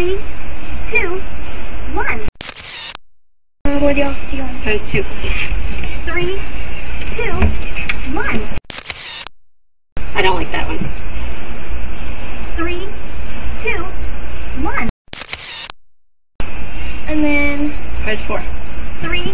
three, two, one. Hey, two. Three, two, one. I don't like that one. Three, two, one. And then. There's four. Three,